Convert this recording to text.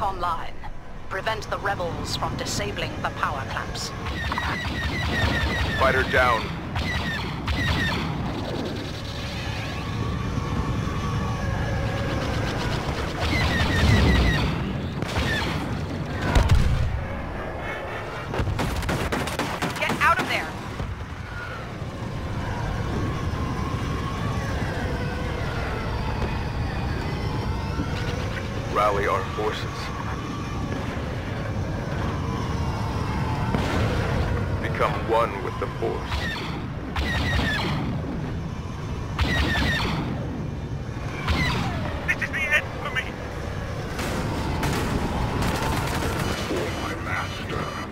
online. Prevent the rebels from disabling the power clamps. Fighter down. rally our forces. Become one with the Force. Master.